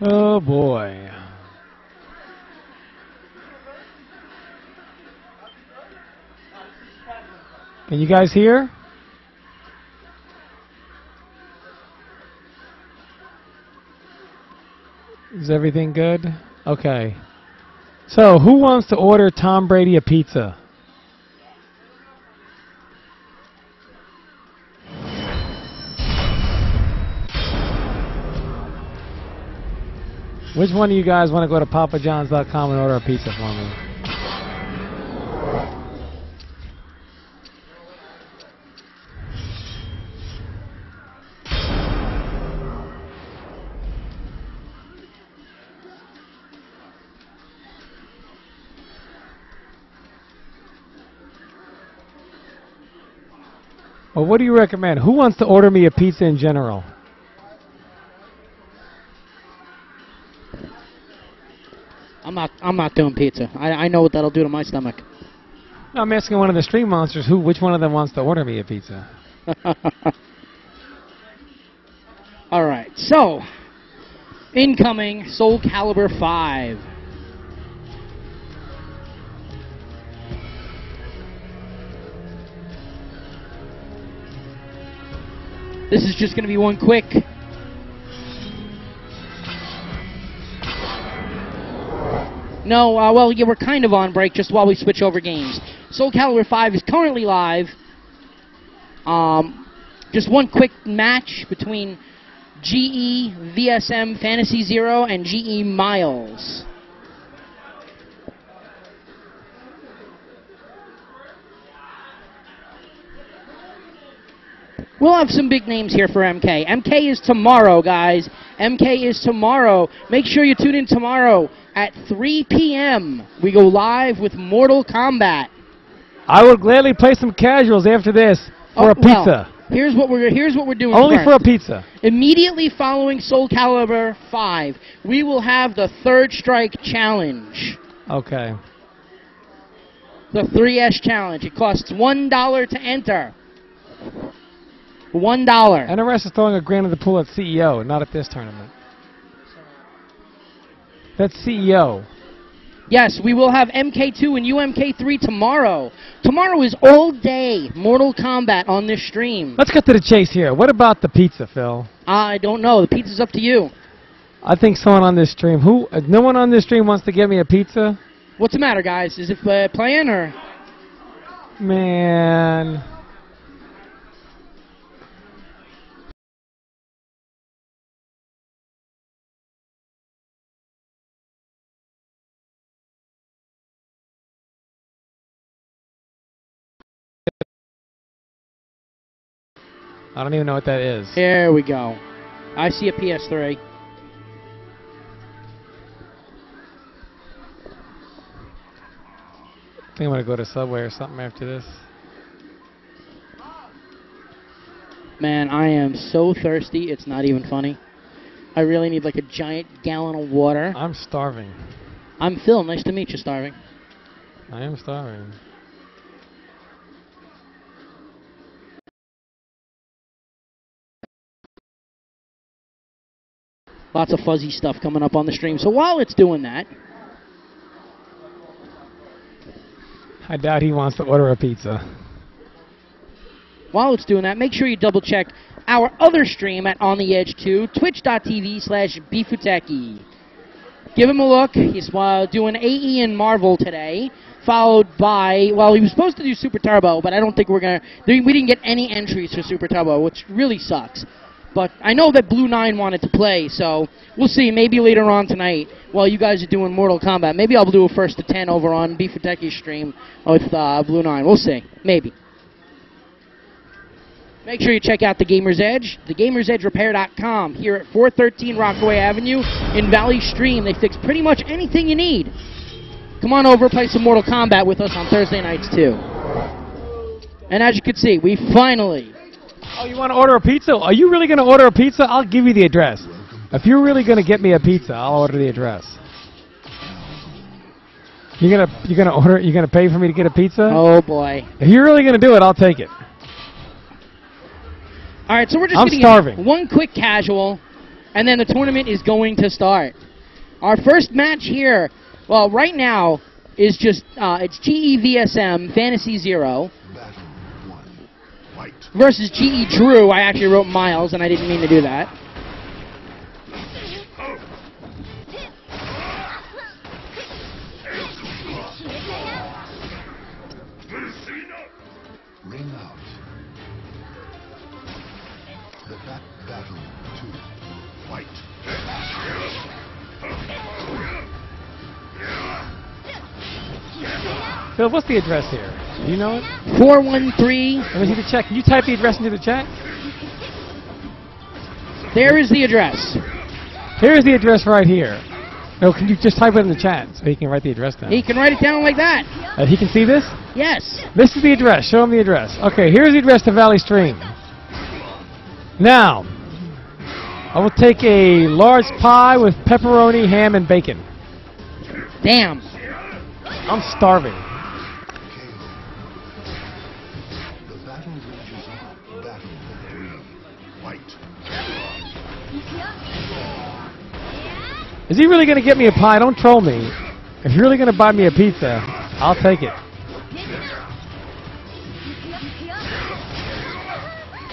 Oh boy. Can you guys hear? Is everything good? Okay. So, who wants to order Tom Brady a pizza? Which one of you guys want to go to papajohns.com and order a pizza for me? Well, what do you recommend? Who wants to order me a pizza in general? Not. I'm not doing pizza. I, I know what that'll do to my stomach. No, I'm asking one of the stream monsters who which one of them wants to order me a pizza. All right. So, incoming Soul Calibur 5. This is just going to be one quick. No, uh, well, yeah, we're kind of on break just while we switch over games. Soul Calibur 5 is currently live. Um, just one quick match between GE VSM Fantasy Zero and GE Miles. We'll have some big names here for MK. MK is tomorrow, guys. MK is tomorrow. Make sure you tune in tomorrow at 3 p.m. We go live with Mortal Kombat. I will gladly play some casuals after this oh, for Oh, a pizza. well, here's what we're here's what we're doing. Only for a pizza. Immediately following Soul Calibur 5, we will have the Third Strike Challenge. Okay. The 3S Challenge. It costs $1 to enter. $1. NRS is throwing a grand in the pool at CEO, not at this tournament. That's CEO. Yes, we will have MK2 and UMK3 tomorrow. Tomorrow is all day Mortal Kombat on this stream. Let's get to the chase here. What about the pizza, Phil? I don't know. The pizza's up to you. I think someone on this stream, who, uh, no one on this stream wants to give me a pizza? What's the matter, guys? Is it uh, playing or? Man. I don't even know what that is. There we go. I see a PS3. I think I'm going to go to Subway or something after this. Man, I am so thirsty, it's not even funny. I really need like a giant gallon of water. I'm starving. I'm Phil. Nice to meet you, Starving. I am starving. Lots of fuzzy stuff coming up on the stream. So while it's doing that, I doubt he wants to order a pizza. while it's doing that, make sure you double check our other stream at On the Edge 2, twitch.tv slash Beefuteki. Give him a look. He's uh, doing AE and Marvel today, followed by, well, he was supposed to do Super Turbo, but I don't think we're going to, we didn't get any entries for Super Turbo, which really sucks. But I know that Blue Nine wanted to play, so we'll see. Maybe later on tonight, while you guys are doing Mortal Kombat, maybe I'll do a first to ten over on Beefuteki's stream with uh, Blue Nine. We'll see. Maybe. Make sure you check out the Gamer's Edge, thegamersedgerepair.com here at 413 Rockaway Avenue in Valley Stream. They fix pretty much anything you need. Come on over, play some Mortal Kombat with us on Thursday nights too. And as you can see, we finally Oh, you want to order a pizza? Are you really going to order a pizza? I'll give you the address. If you're really going to get me a pizza, I'll order the address. You're gonna you're gonna order you're gonna pay for me to get a pizza? Oh boy. If you're really gonna do it, I'll take it. All right, so we're just I'm starving. one quick casual, and then the tournament is going to start. Our first match here, well, right now is just uh, it's GEVSM Fantasy Zero Battle one. Fight. Versus GE Drew. I actually wrote Miles, and I didn't mean to do that. Ring out. The bat battle two. Fight. Phil, what's the address here? Do you know it? Four one three. Let me see the check. Can you type the address into the chat? There is the address. Here's the address right here. No, can you just type it in the chat so he can write the address down? He can write it down like that. Uh, he can see this? Yes. This is the address. Show him the address. Okay, here's the address to Valley Stream. Now, I will take a large pie with pepperoni, ham, and bacon. Damn. I'm starving. Is he really going to get me a pie? Don't troll me. If you're really going to buy me a pizza, I'll take it.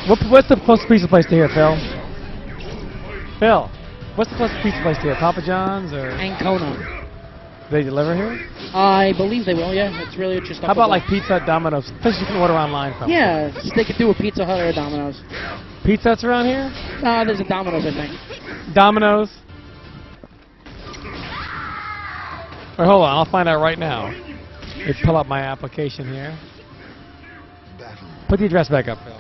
What, what's the closest pizza place to here, Phil? Phil, what's the closest pizza place to here? Papa John's or Ancona. they deliver here? I believe they will. Yeah, it's really just. How about like. Pizza Hut, Domino's? Places you can order online from. Yeah, they could do a Pizza Hut or a Domino's. Pizza Huts around here? Uh, there's a Domino's, I think. Domino's? Wait, hold on. I'll find out right now. Let me pull up my application here. Put the address back up, Phil.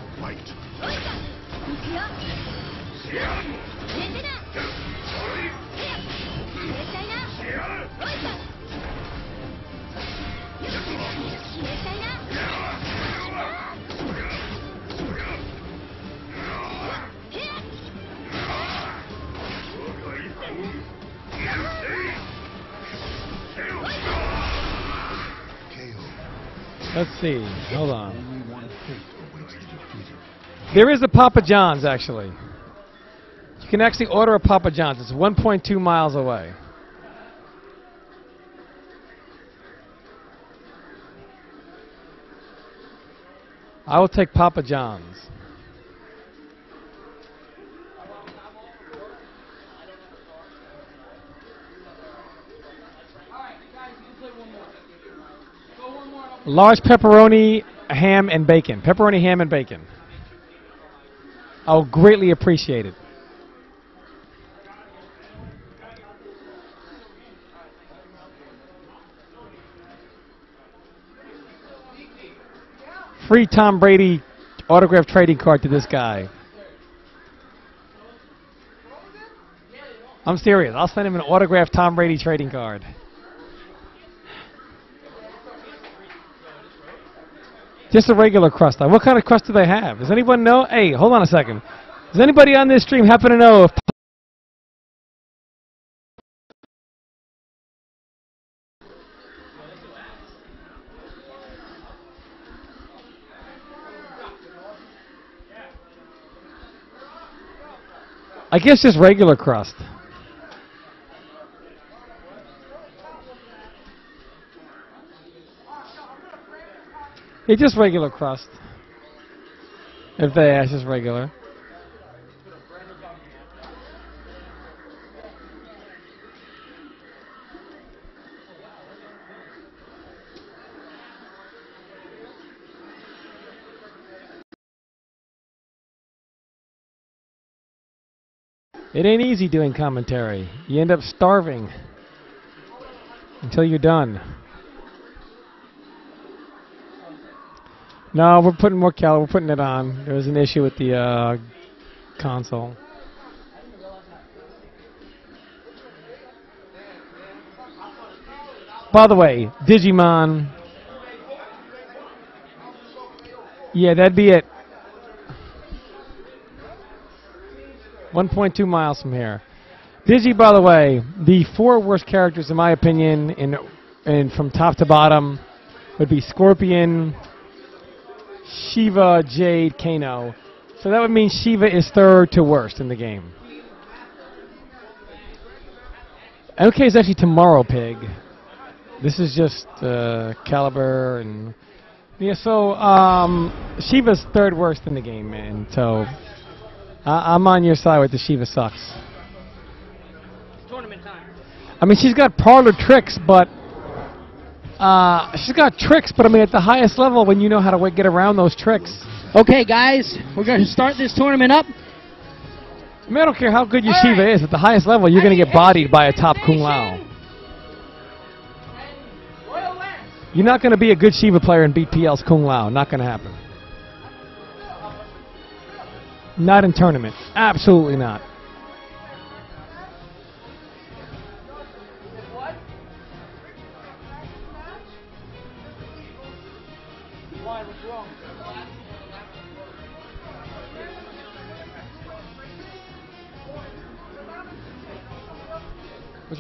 Let's see. Hold on. There is a Papa John's, actually. You can actually order a Papa John's. It's 1.2 miles away. I will take Papa John's. Large pepperoni, ham, and bacon. Pepperoni, ham, and bacon. I'll greatly appreciate it. Free Tom Brady autograph trading card to this guy. I'm serious. I'll send him an autographed Tom Brady trading card. Just a regular crust. What kind of crust do they have? Does anyone know? Hey, hold on a second. Does anybody on this stream happen to know if I guess just regular crust. It's just regular crust. If they ask, just regular. It ain't easy doing commentary. You end up starving until you're done. No, we're putting more cal. We're putting it on. There was an issue with the uh, console. By the way, Digimon. Yeah, that'd be it. 1.2 miles from here. Digi, by the way, the four worst characters, in my opinion, in, in from top to bottom, would be Scorpion, Shiva, Jade, Kano. So that would mean Shiva is third to worst in the game. MK is actually tomorrow, Pig. This is just uh, Calibur and yeah. So um, Shiva's third worst in the game, man. So I I'm on your side with the Shiva sucks. Tournament time. I mean, she's got parlor tricks, but uh, she's got tricks. But I mean, at the highest level, when you know how to get around those tricks, Okay, guys, we're going to start this tournament up. I mean, I don't care how good your Shiva right. is. At the highest level, you're going to get bodied by a top Kung Lao. You're not going to be a good Shiva player and beat PL's Kung Lao. Not going to happen. Not in tournament. Absolutely not.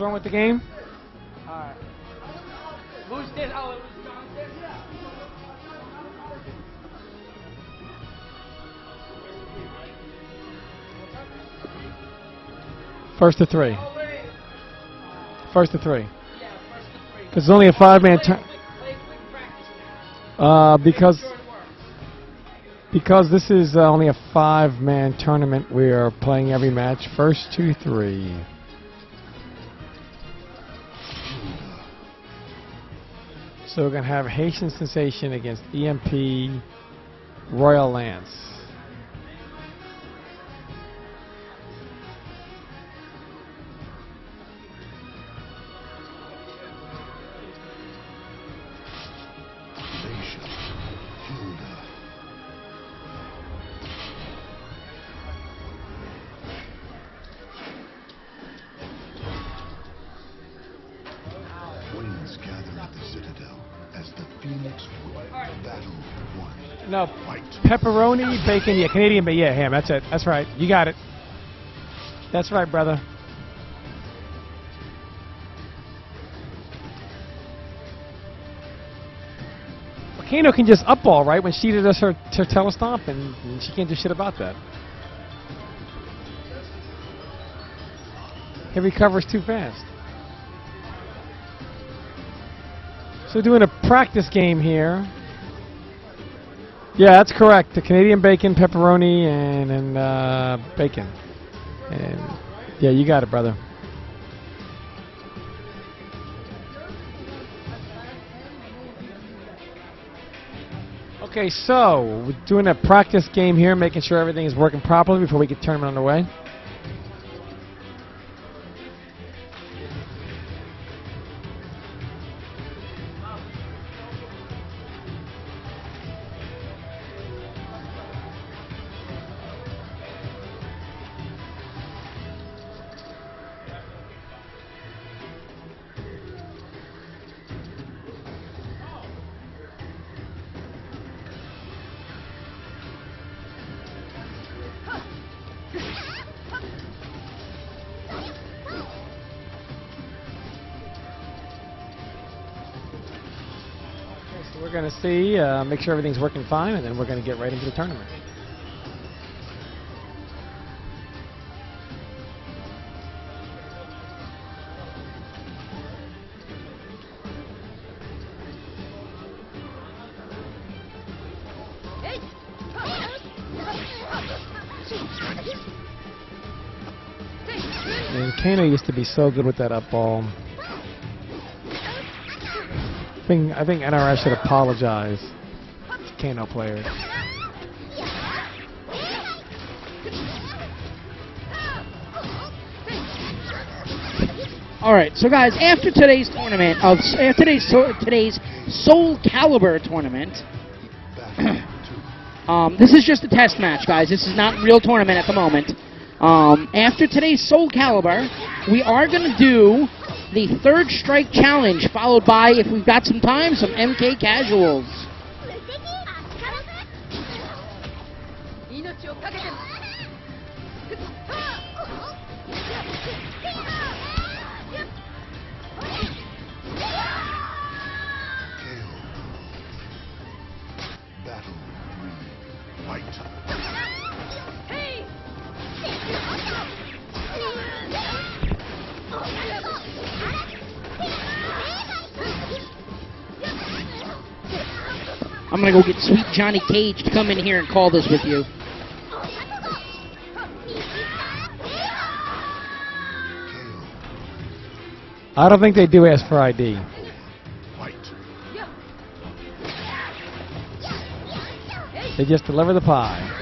Wrong with the game? Who's this? Oh, it was Johnson? First to three. First to three. Because it's only a five-man turn. Uh, because because this is uh, only a five-man tournament, we are playing every match first to three. So we're gonna have Haitian Sensation against EMP Royal Lance. Pepperoni, bacon, yeah, Canadian, but yeah, ham. That's it. That's right. You got it. That's right, brother. Kano can just up ball, right? When she does her, her telestomp, and, and she can't do shit about that. He recovers too fast. So doing a practice game here. Yeah, that's correct. The Canadian bacon, pepperoni, and and uh, bacon. And yeah, you got it, brother. Okay, so we're doing a practice game here, making sure everything is working properly before we get tournament underway. Uh, make sure everything's working fine, and then we're going to get right into the tournament. And Kano used to be so good with that up ball. I think, I think NRS should apologize to Kano players. All right, so guys, after today's tournament of after today's today's Soul Calibur tournament, um, this is just a test match, guys. This is not real tournament at the moment. Um, after today's Soul Calibur, we are going to do the third strike challenge, followed by, if we've got some time, some MK casuals. Battle, fight. I'm gonna go get sweet Johnny Cage to come in here and call this with you. I don't think they do ask for ID. They just deliver the pie.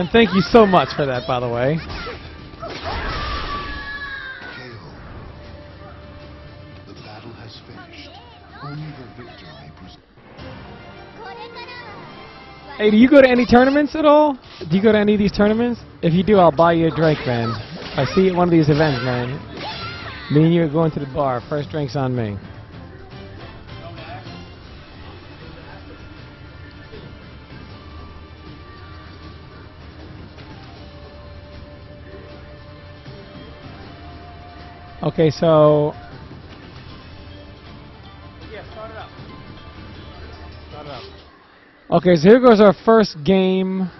And thank you so much for that, by the way. KO. The battle has finished. Only the victor may proceed. Hey, do you go to any tournaments at all? Do you go to any of these tournaments? If you do, I'll buy you a drink, man. I see you at one of these events, man. Me and you are going to the bar. First drink's on me. Okay, so. Yeah, start it up. Start it up. Okay, so here goes our first game.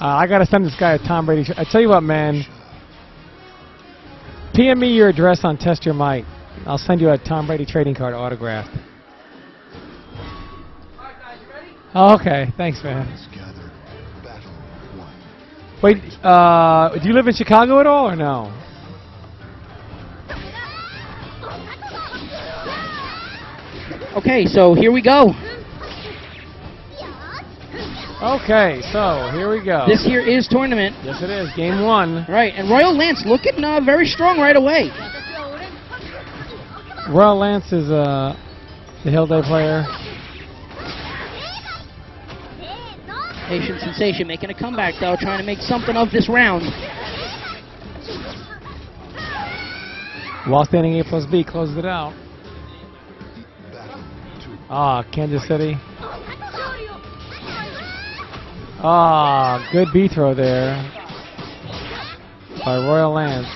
Uh, I gotta send this guy a Tom Brady. I tell you what, man. PM me your address on Test Your Might. I'll send you a Tom Brady trading card autographed. Oh, okay, thanks, man. Wait, uh, do you live in Chicago at all, or no? Okay, so here we go. Okay, so here we go. This here is tournament. yes, it is. Game one. Right, and Royal Lance looking uh, very strong right away. Royal Lance is uh, the Hilde player. Haitian Sensation making a comeback though, trying to make something of this round. While standing A plus B closed it out. Ah, Kansas City. Ah, good B throw there by Royal Lance.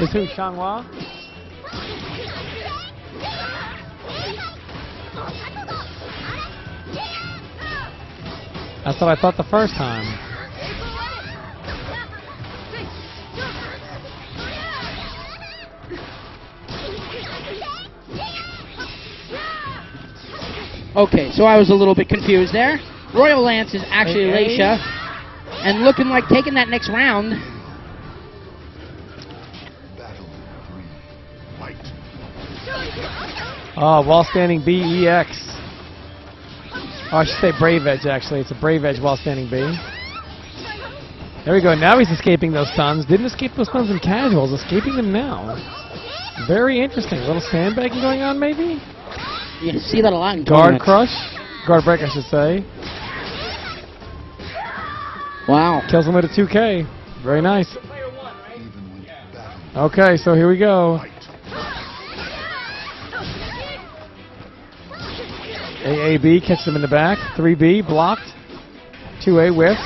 Is who Changhua? That's what I thought the first time. Okay, so I was a little bit confused there. Royal Lance is actually Okay. Leixia, and looking like taking that next round. Battle three. Fight. Oh, while standing B EX. Oh, I should say Brave Edge actually. It's a Brave Edge while standing B. There we go. Now he's escaping those stuns. Didn't escape those stuns in casuals. Escaping them now. Very interesting. A little sandbagging going on, maybe. You see that a lot in Guard tournaments. crush. Guard break, I should say. Wow. Kills him with a 2K. Very nice. Okay, so here we go. AAB catches him in the back. 3B blocked. 2A whiff.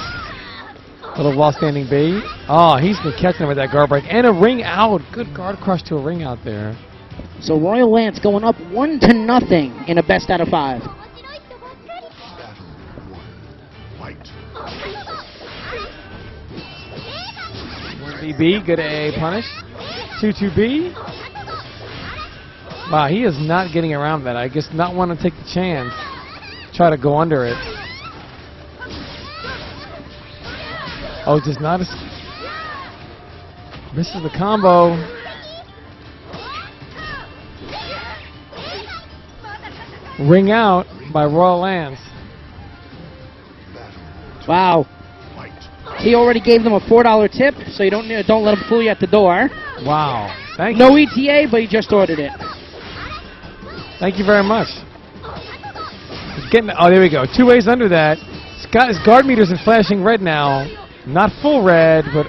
Little while standing B. Oh, he's been catching him with that guard break. And a ring out. Good guard crush to a ring out there. So Royal Lance going up one to nothing in a best out of five. Battle one. Fight. 1BB, good AA punish. 2-2B. Wow, he is not getting around that. I guess not want to take the chance. Try to go under it. Oh, does not. Es- misses the combo. Ring out by Royal Lance. Wow. He already gave them a four dollar tip, so you don't don't let him fool you at the door. Wow. Thank No you. ETA, but he just ordered it. Thank you very much. Getting oh there we go. Two ways under that. Scott, his guard meters are flashing red now. Not full red, but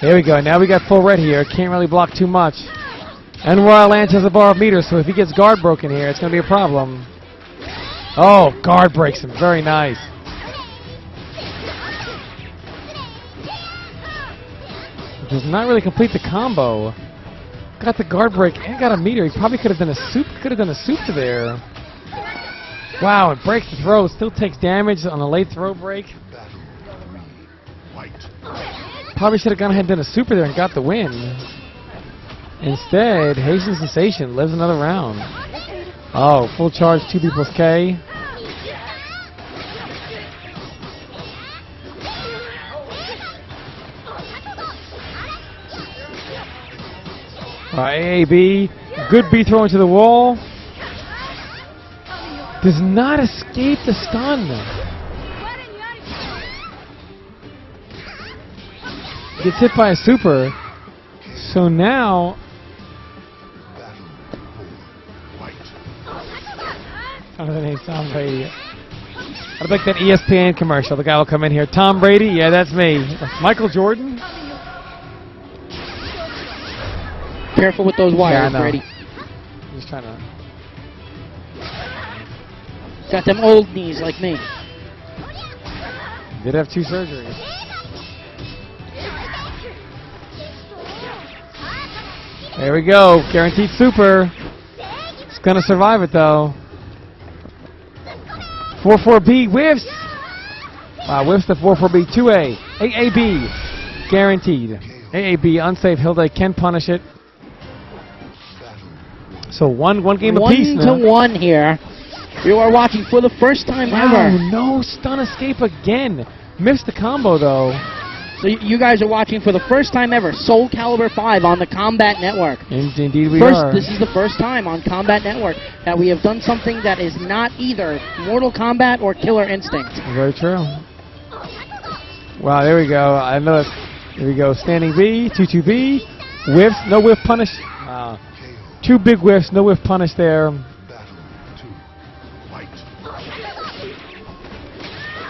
there we go. Now we got full red here. Can't really block too much. And Royal Lance has a bar of meters, so if he gets guard broken here, it's going to be a problem. Oh, guard breaks him. Very nice. Does not really complete the combo. Got the guard break and got a meter. He probably could have done a soup. Could have done a soup to there. Wow, it breaks the throw. Still takes damage on a late throw break. Probably should have gone ahead and done a super there and got the win. Instead, Haitian Sensation lives another round. Oh, full charge 2B plus K. Alright, AAB. Good B throw into the wall. Does not escape the stun. Gets hit by a super. So now, Battle four. The name's Tom Brady. I'd like that ESPN commercial. The guy will come in here. Tom Brady? Yeah, that's me. Michael Jordan? Careful with those Yeah, wires, know. Brady. Just trying to. Got them old knees like me. Did have two surgeries. There we go. Guaranteed super. It's going to survive it, though. 4-4B whiffs. Wow, whiffs the 4-4B. 2A. AAB. Guaranteed. AAB unsafe. Hilda can punish it. So one one game one apiece to now. one here. You are watching for the first time Wow, ever. no stun escape again. Missed the combo, though. So you guys are watching for the first time ever Soul Calibur 5 on the Kombat Network. In- Indeed we First, are. this is the first time on Kombat Network that we have done something that is not either Mortal Kombat or Killer Instinct. Very true. Wow, there we go. I know it. Here we go. Standing B, 2 2 B. Whiffs, no whiff punish. Wow. Two big whiffs, no whiff punish there.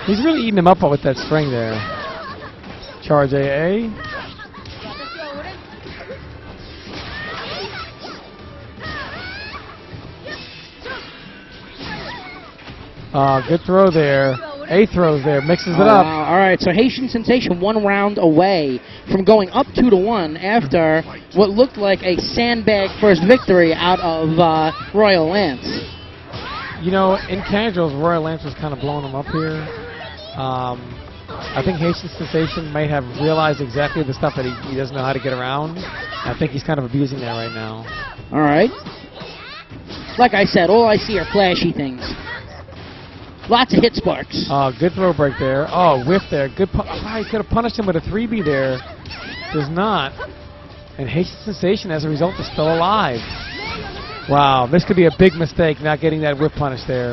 He's really eating him up with that string there. Charge AA. Uh, good throw there. A throws there, mixes it up. All right, so Haitian Sensation one round away from going up two to one after what looked like a sandbag first victory out of uh, Royal Lance. You know, in casuals, Royal Lance was kind of blowing him up here. Um, I think Haitian Sensation may have realized exactly the stuff that he, he doesn't know how to get around. I think he's kind of abusing that right now. All right. Like I said, all I see are flashy things. Lots of hit sparks. Oh, good throw break there. Oh, whiff there. Good. Pu- wow, he could have punished him with a 3B there. Does not. And Haitian Sensation, as a result, is still alive. Wow, this could be a big mistake not getting that whip punish there.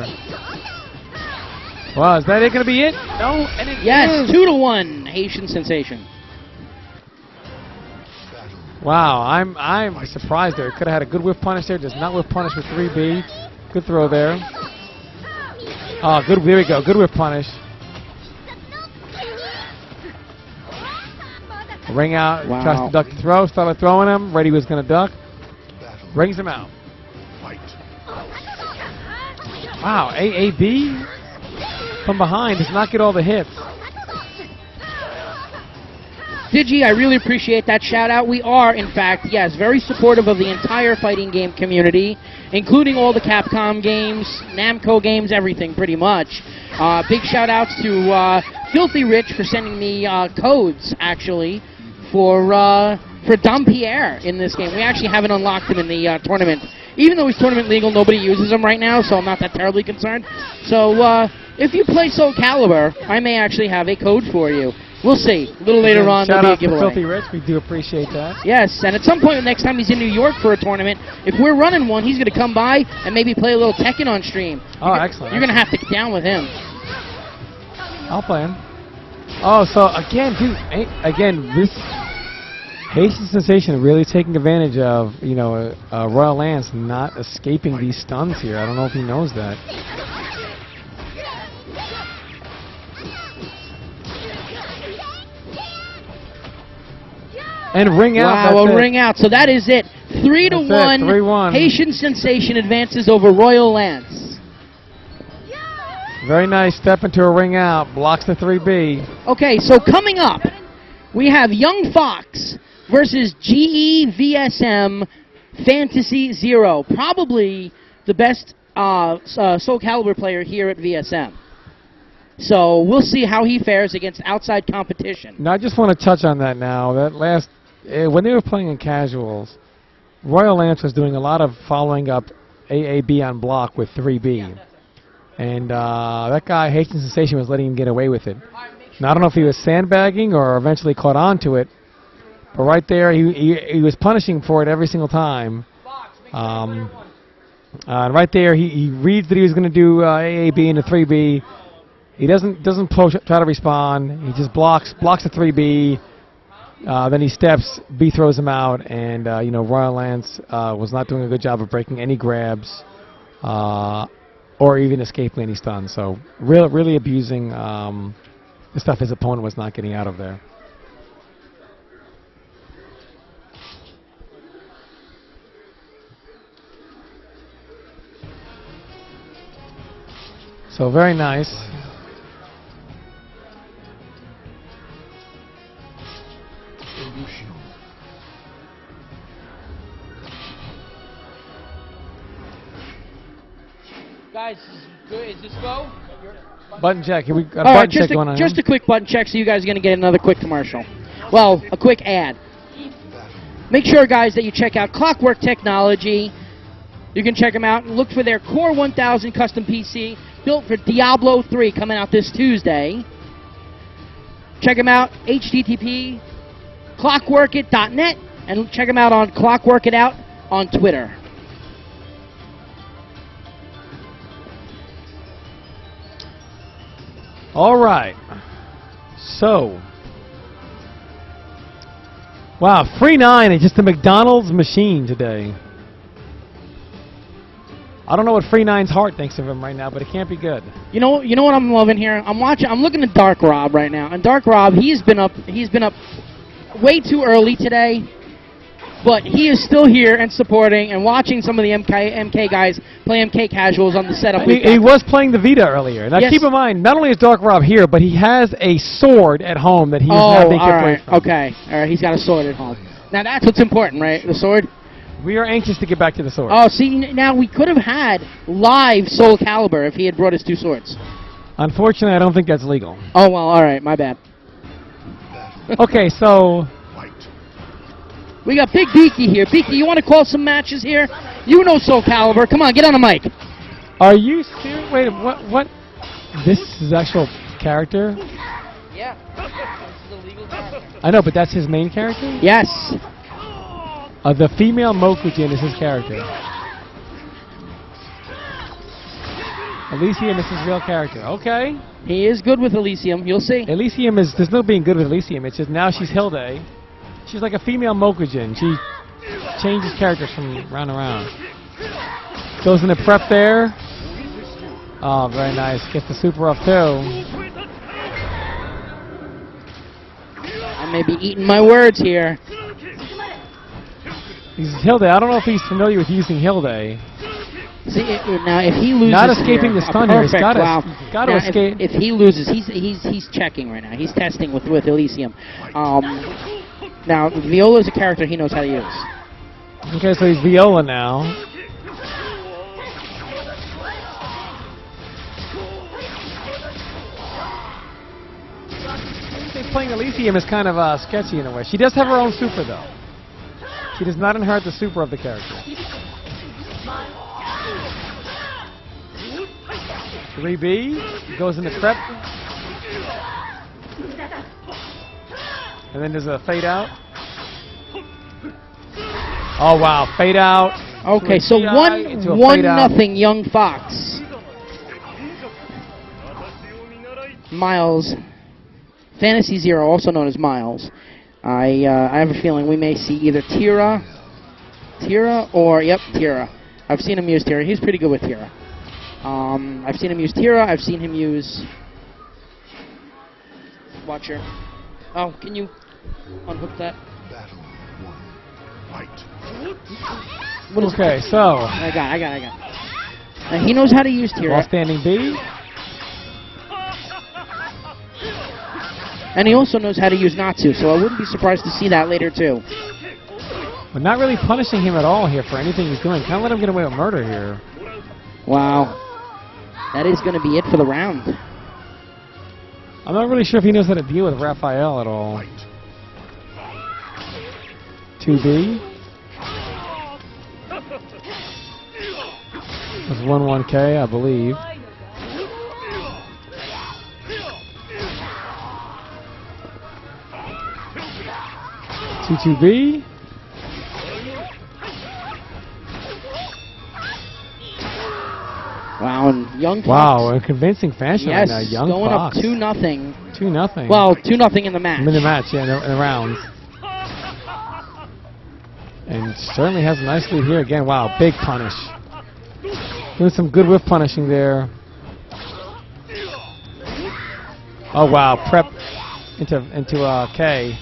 Wow, is that it going to be it? No, and it Yes, is. two to one, Haitian Sensation. Wow, I'm I'm surprised there. Could have had a good whiff punish there. Does not whiff punish with 3B. Good throw there. Oh, good. There we go. Good whiff punish. Ring out. Wow. Tries to duck the throw. Started throwing him. Ready was going to duck. Battle. Rings him out. White. Wow, AAB from behind does not get all the hits. Digi, I really appreciate that shout out. We are, in fact, yes, very supportive of the entire fighting game community, including all the Capcom games, Namco games, everything pretty much. Uh, big shout outs to uh, Filthy Rich for sending me uh, codes, actually, for uh, for Dampierre in this game. We actually haven't unlocked him in the uh, tournament. Even though he's tournament legal, nobody uses him right now, so I'm not that terribly concerned. So uh, if you play Soul Calibur, I may actually have a code for you. We'll see. A little later on, there'll be a giveaway. Filthy Rich. We do appreciate that. Yes, and at some point next time he's in New York for a tournament, if we're running one, he's going to come by and maybe play a little Tekken on stream. Oh, You're- excellent. You're going to have to get down with him. I'll play him. Oh, so again, dude, again, this Haitian Sensation really taking advantage of, you know, uh, Royal Lance not escaping these stuns here. I don't know if he knows that. And ring out. wow, a ring out. So that is it. Three to That's it, one. 3-1. Haitian Sensation advances over Royal Lance. Very nice. Step into a ring out. Blocks the 3B. Okay, so coming up, we have Young Fox versus E GEVSM Fantasy Zero. Probably the best uh, uh, Soul Calibur player here at VSM. So we'll see how he fares against outside competition. Now, I just want to touch on that now. That last, uh, when they were playing in casuals, Royal Lance was doing a lot of following up AAB on block with 3B. And uh, that guy, Haitian Sensation, was letting him get away with it. Now, I don't know if he was sandbagging or eventually caught on to it, but right there, he, he, he was punishing for it every single time. Um, uh, and right there, he, he reads that he was going to do uh, AAB into 3B. He doesn't doesn't push, try to respond. He just blocks blocks the 3B. Uh, then he steps. B throws him out, and uh, you know Royal Lance uh, was not doing a good job of breaking any grabs, uh, or even escaping any stuns. So really, really abusing um, the stuff his opponent was not getting out of there. So very nice. Guys, is this go? Button check. Here we got a All button right, just check a, going on. just here. a quick button check so you guys are going to get another quick commercial. Well, a quick ad. Make sure, guys, that you check out Clockwork Technology. You can check them out and look for their Core 1000 custom PC built for Diablo 3 coming out this Tuesday. Check them out, http clockworkit.net, and check them out on Clockwork It Out on Twitter. All right. So, wow, free nine is just a McDonald's machine today. I don't know what free nine's heart thinks of him right now, but it can't be good. You know, you know what I'm loving here. I'm watching. I'm looking at Dark Rob right now, and Dark Rob, he's been up. He's been up way too early today, but he is still here and supporting and watching some of the MK MK guys play MK casuals on the setup. He, he was playing the Vita earlier. Now Yes. keep in mind, not only is Dark Rob here, but he has a sword at home that he is oh, not being all away from. okay, all right. He's got a sword at home. Now that's what's important, right? The sword. We are anxious to get back to the sword. Oh, see, now we could have had live Soul Calibur if he had brought his two swords. Unfortunately, I don't think that's legal. Oh well, all right, my bad. Okay, so. We got Big Beaky here. Beaky, you want to call some matches here? You know Soul Calibur. Come on, get on the mic. are you serious? Wait, what? What? This is actual character? Yeah. This is a legal character. I know, but that's his main character. Yes. Uh, the female Mokujin is his character. Elysium is his real character. Okay. He is good with Elysium. You'll see. Elysium is there's no being good with Elysium. It's just now she's Hilde. She's like a female Mokujin. She changes characters from round to round. Goes into prep there. Oh, very nice. Gets the super up too. I may be eating my words here. He's Hilde. I don't know if he's familiar with using Hilde. See, it, now if he loses, Not escaping here, the stun here. He's gotta- wow. gotta Now, if- escape. If, he loses, he's he's he's checking right now. He's testing with with Elysium. Um, now Viola is a character he knows how to use. Okay, so he's Viola now. Playing Elysium is kind of uh, sketchy in a way. She does have her own super, though. She does not inherit the super of the character. 3B goes into prep. And then there's a fade out. Oh wow, fade out. Okay, so one one out. nothing Young Fox. Miles, Fantasy Zero, also known as Miles. I uh, I have a feeling we may see either Tira, Tira, or yep, Tira. I've seen him use Tira. He's pretty good with Tira. Um, I've seen him use Tira. I've seen him use Watcher. Oh, can you unhook that? Battle one. Fight. What is Okay, so I got, I got, I got. it. Now, he knows how to use Tira. while standing B, And he also knows how to use Natsu, so I wouldn't be surprised to see that later too. But not really punishing him at all here for anything he's doing. Kind of let him get away with murder here. Wow. That is going to be it for the round. I'm not really sure if he knows how to deal with Raphael at all. 2B. That's 1 1K, I believe. Two two B. Wow, and Young Wow, Fox. a convincing fashion yes, right now. Young going Fox. up 2 nothing. Two nothing. Well, 2 nothing in the match. in the match, yeah, in the, in the rounds. And certainly has a nice lead here again. Wow, big punish. Doing some good whiff punishing there. Oh wow, prep into into uh, K.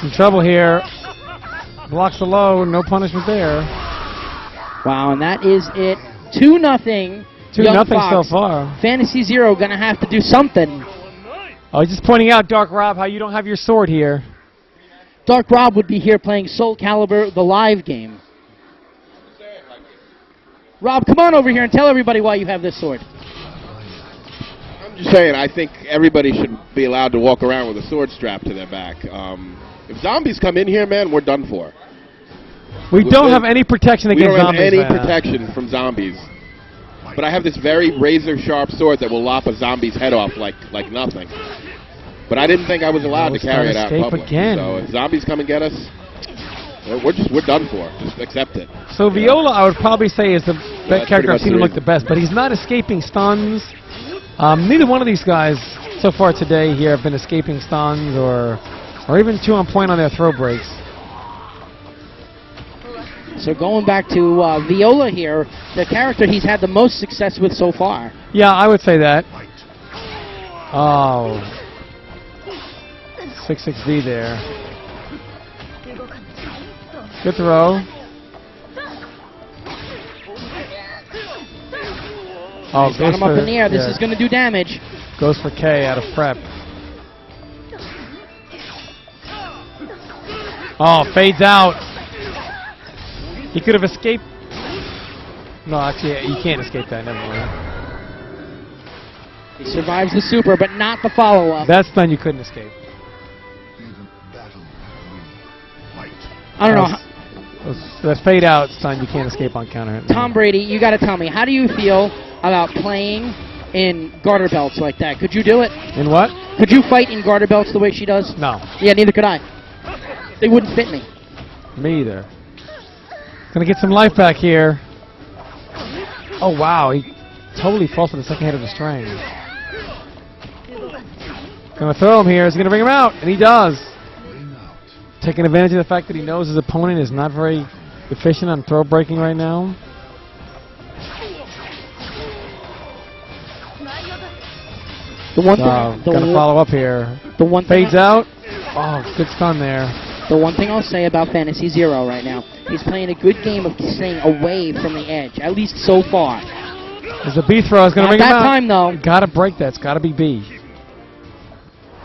Some trouble here. Blocks the low, no punishment there. Wow, and that is it. 2 nothing. Two Young nothing Fox. so far. Fantasy Zero going to have to do something. Oh, he's just pointing out, Dark Rob, how you don't have your sword here. Dark Rob would be here playing Soul Calibur, the live game. Rob, come on over here and tell everybody why you have this sword. I'm just saying, I think everybody should be allowed to walk around with a sword strapped to their back. Um, if zombies come in here, man, we're done for. We We- don't have any protection against zombies. We against don't have any right now. protection from zombies. But I have this very razor sharp sword that will lop a zombie's head off like like nothing. But I didn't think I was allowed to carry it out to in public. again. So if zombies come and get us, we're, we're just we're done for. Just accept it. So Viola, I would probably say, is the that's best character I've seen him look the best, but he's not escaping stuns. Um, neither one of these guys so far today here have been escaping stuns or or even two on point on their throw breaks. So going back to uh, Viola here, the character he's had the most success with so far. Yeah, I would say that. Oh. 6-6V there. Good throw. Oh, He's got him up in the air. This yeah, is going to do damage. Goes for K out of prep. Oh, fades out. He could have escaped. No, actually, you can't escape that. Never mind. He survives the super, but not the follow-up. That stun you couldn't escape. I don't know. That's, that's fade out stun you can't escape on counter. Tom Brady, you got to tell me, how do you feel about playing in garter belts like that? Could you do it? In what? Could you fight in garter belts the way she does? No, Yeah, neither could I. They wouldn't fit me. me either. Gonna get some life back here. Oh wow, he totally falls for the second hit of the string. Gonna throw him here. Is he gonna bring him out? And he does. Taking advantage of the fact that he knows his opponent is not very efficient on throw breaking right now. The one thing, Uh, the, gonna follow up here. the one Fades out. Oh, good stun there. the one thing I'll say about Fantasy Zero right now, he's playing a good game of staying away from the edge, at least so far. There's a B throw. It's gonna Not bring him that out. time though. Gotta break that. It's gotta be B.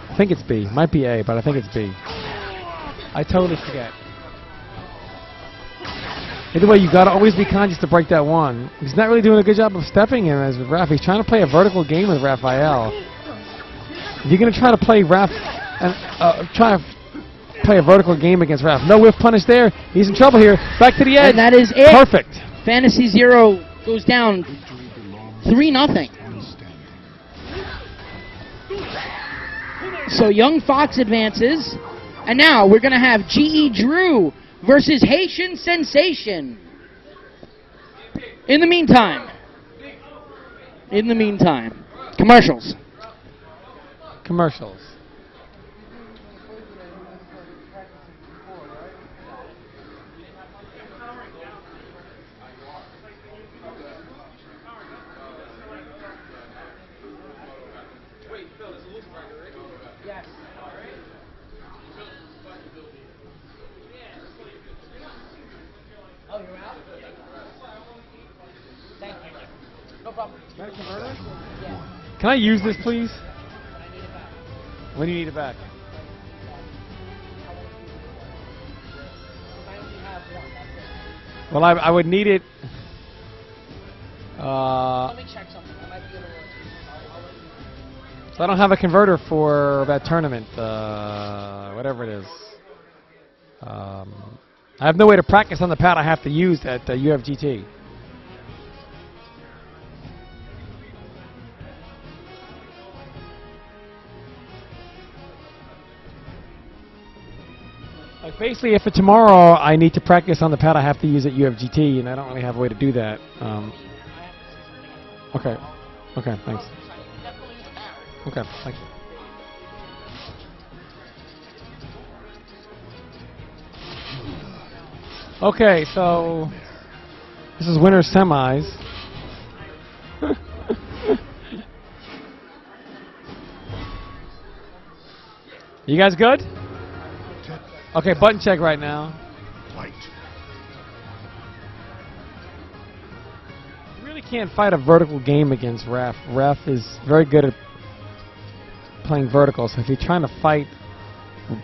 I think it's B. Might be A, but I think it's B. I totally forget. Either way, you gotta always be conscious to break that one. He's not really doing a good job of stepping him as with Raph. He's trying to play a vertical game with Raphael. You're gonna try to play Raph and uh, try to play a vertical game against Raph, no whiff punish there. He's in trouble here. Back to the edge. And that is it. Perfect. Fantasy Zero goes down three nothing. to one standing. So Young Fox advances, and now we're gonna have GE Drew versus Haitian Sensation. In the meantime, in the meantime, commercials. Commercials. Can I use this, please? When do you need it back? Well, I, I would need it. Uh, so I don't have a converter for that tournament, uh, whatever it is. Um, I have no way to practice on the pad I have to use at uh, UFGT. Basically, if for tomorrow I need to practice on the pad I have to use at UFGT, and I don't really have a way to do that. Um, okay. Okay. Thanks. Okay. Thank you. Okay, so this is winter semis. you guys good? Okay, button check right now. Fight. You really can't fight a vertical game against Raph. Raph is very good at playing vertical, so if you're trying to fight,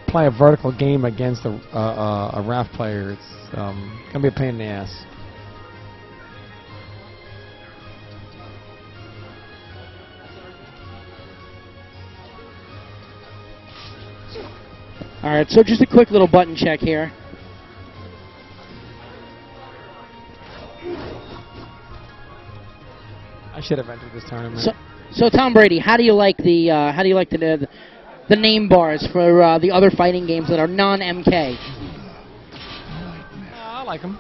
play a vertical game against a, a, a, a Raph player, it's um, going to be a pain in the ass. All right, so just a quick little button check here. I should have entered this tournament. So, so Tom Brady, how do you like the uh, how do you like the the, the name bars for uh, the other fighting games that are non-MK? Uh, I like him.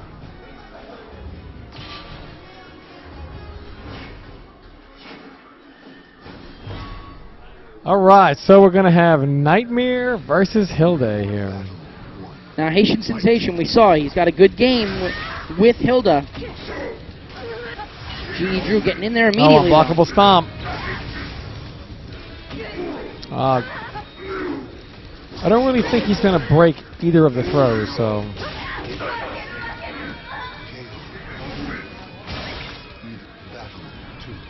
All right, so we're going to have Nightmare versus Hilde here. Now Haitian Sensation, we saw he's got a good game with, with Hilde. GE Drew getting in there Oh, immediately. though. unblockable stomp. Uh, I don't really think he's going to break either of the throws, so.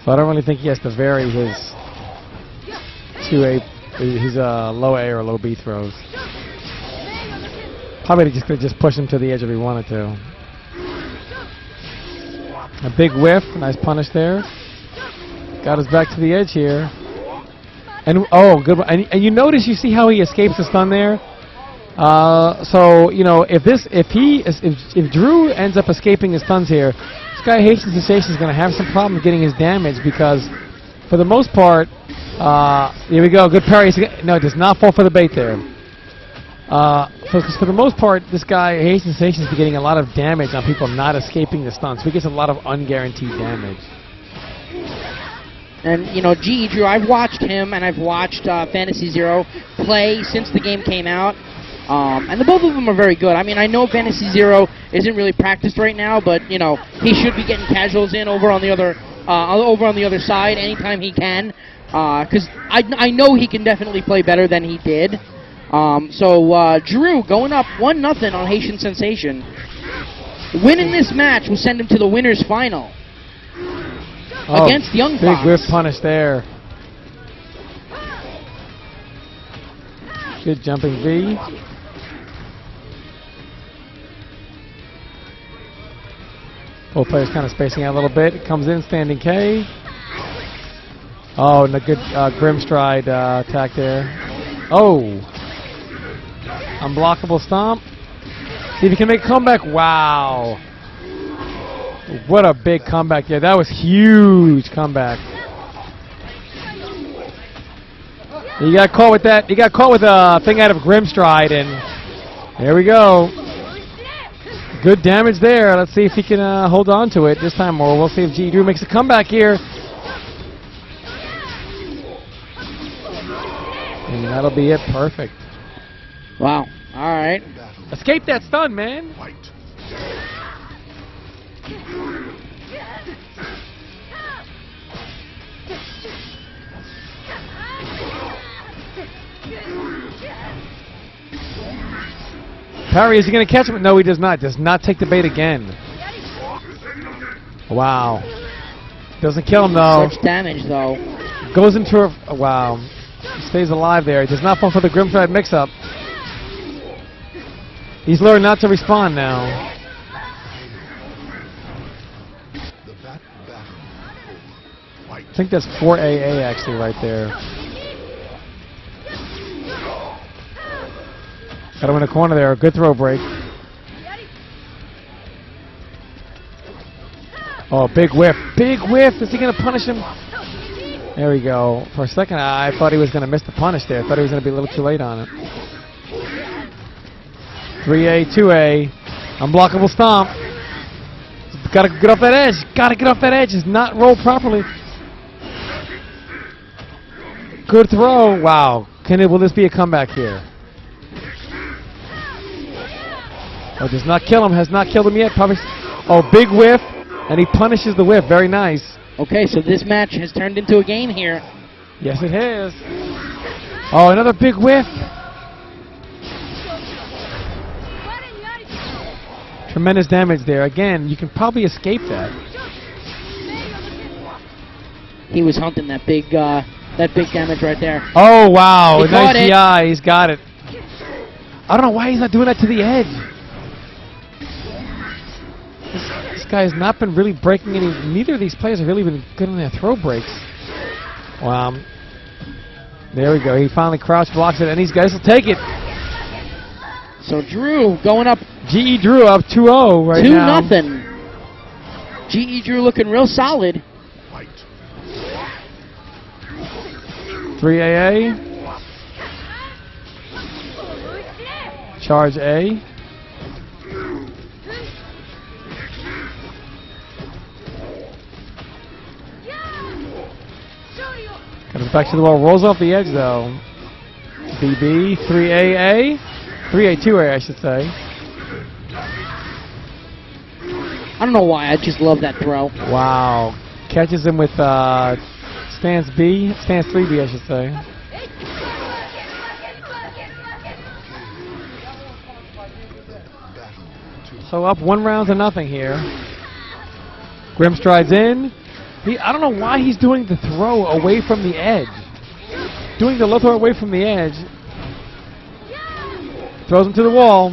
So I don't really think he has to vary his A, his uh, low A or low B throws. Probably just could just push him to the edge if he wanted to. A big whiff, nice punish there. Got us back to the edge here. And oh, good. And, and you notice, you see how he escapes the stun there. Uh, so you know, if this, if he, if if Drew ends up escaping his stuns here, this guy Haitian Sensation is going to have some problem getting his damage because, for the most part, uh, here we go. Good parry. No, it does not fall for the bait there. Uh, for the most part, this guy Haitian Sensation is getting a lot of damage on people not escaping the stuns. So he gets a lot of unguaranteed damage. And you know, GE Drew, I've watched him and I've watched uh, Fantasy Zero play since the game came out. Um, and the both of them are very good. I mean, I know Fantasy Zero isn't really practiced right now, but you know he should be getting casuals in over on the other uh, over on the other side anytime he can, because I I know he can definitely play better than he did. Um, so uh, Drew going up one nothing on Haitian Sensation. Winning this match will send him to the winners final Oh, against Young Fox. Big whiff punish there. Good jumping V. Both players kind of spacing out a little bit. Comes in, standing K. Oh, and a good uh, Grim Stride uh, attack there. Oh. Unblockable stomp. See if he can make a comeback. Wow. What a big comeback. Yeah, that was huge comeback. He got caught with that. He got caught with a thing out of Grimstride, and there we go. Good damage there. Let's see if he can uh, hold on to it this time, or we'll see if G. Drew makes a comeback here. And that'll be it. Perfect. Wow. All right. Escape that stun, man. Fight. Parry, is he going to catch him? No, he does not. Does not take the bait again. Wow. Doesn't kill him, though. Such damage, though. Goes into a... wow. Stays alive there. He does not fall for the Grim Stride mix-up. He's learned not to respond now. I think that's 4AA actually right there. Got him in the corner there. Good throw break. Oh, big whiff. Big whiff. Is he going to punish him? There we go. For a second, I thought he was going to miss the punish there. I thought he was going to be a little too late on it. 3A, 2A. Unblockable stomp. Got to get off that edge. Got to get off that edge. It's not rolled properly. Good throw. Wow. Can it? Will this be a comeback here? Oh, does not kill him. Has not killed him yet. Probably. Oh, big whiff, and he punishes the whiff. Very nice. Okay, so this match has turned into a game here. Yes, it has. Oh, another big whiff. Tremendous damage there. Again, you can probably escape that. He was hunting that big, uh, that big damage right there. Oh wow, He nice it. DI. He's got it. I don't know why he's not doing that to the edge. This, this guy has not been really breaking any. Neither of these players have really been good on their throw breaks. Wow. There we go. He finally crouch blocks it, and these guys will take it. So Drew going up GE Drew up 2-0 right two now. nothing. GE Drew looking real solid. Fight. 3AA. Charge A. Comes back to the wall. Rolls off the edge though. BB. 3AA. 3A, 2A, I should say. I don't know why. I just love that throw. Wow. Catches him with uh, stance B. Stance 3B, I should say. So up one round to nothing here. Grim strides in. He, I don't know why he's doing the throw away from the edge. Doing the low throw away from the edge. Throws him to the wall.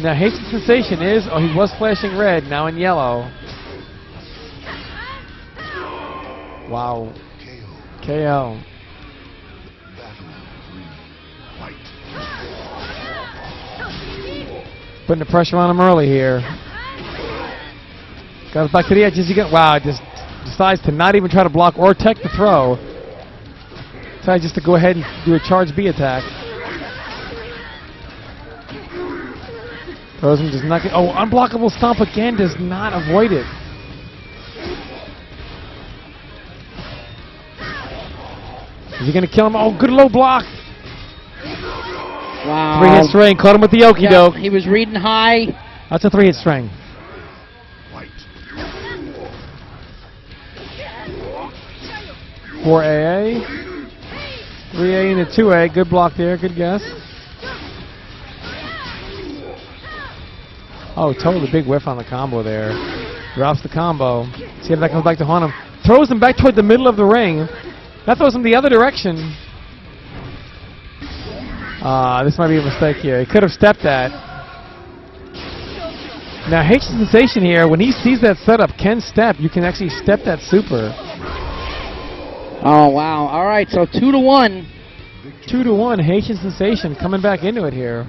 Now Haitian Sensation is, oh he was flashing red, now in yellow. Wow. KO. KO. Putting the pressure on him early here. Goes back to the edge. Is he going Wow, just decides to not even try to block or tech the throw. Decides just to go ahead and do a charge B attack. Throws him, does not get. Oh, unblockable stomp again, does not avoid it. Is he going to kill him? Oh, good low block. Wow. Three hit string. Caught him with the okie Yeah, he was reading high. That's a three hit string. 4AA. 3A into 2A. Good block there. Good guess. Oh, totally big whiff on the combo there. Drops the combo. See if that comes back to haunt him. Throws him back toward the middle of the ring. That throws him the other direction. Ah, uh, this might be a mistake here. He could have stepped that. Now, H Sensation here, when he sees that setup, can step. You can actually step that super. Oh wow. All right. So two to one. Two to one, Haitian sensation coming back into it here.